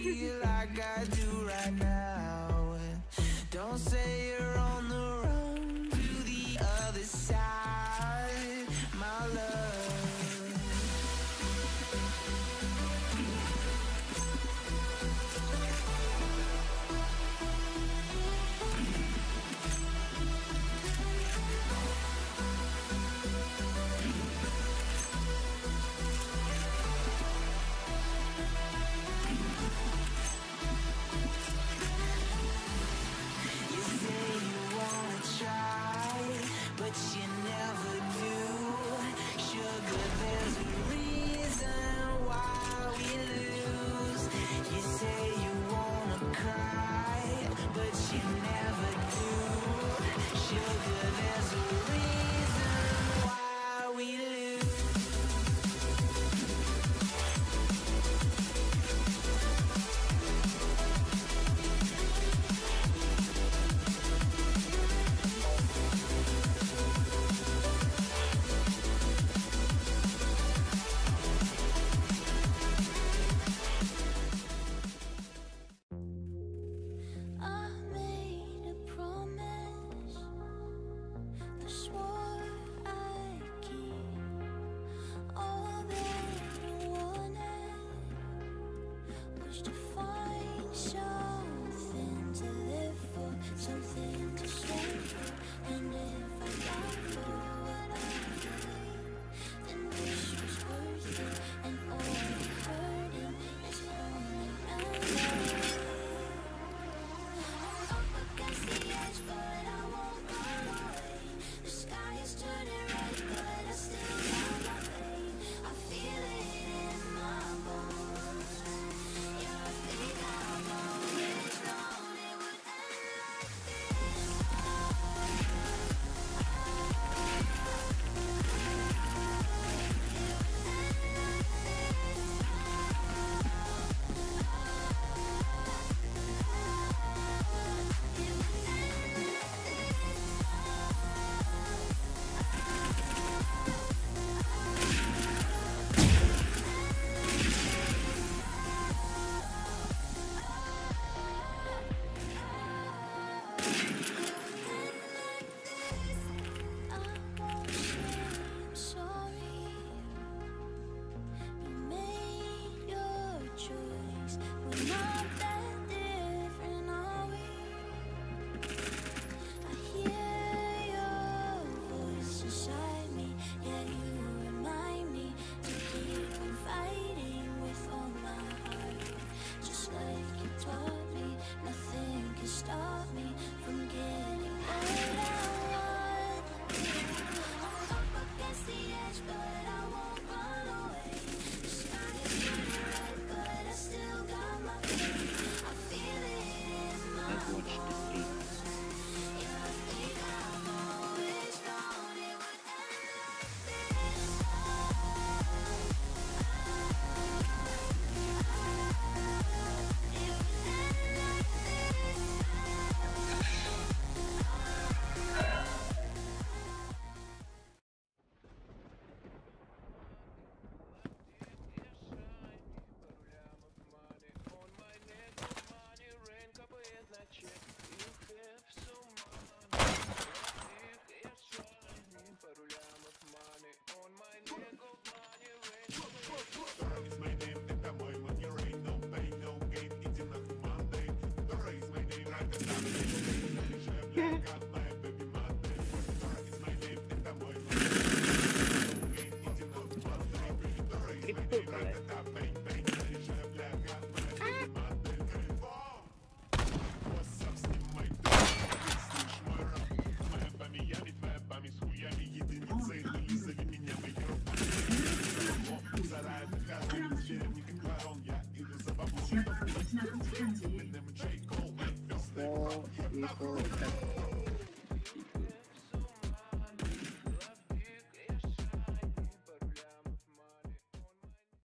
feel like Seven.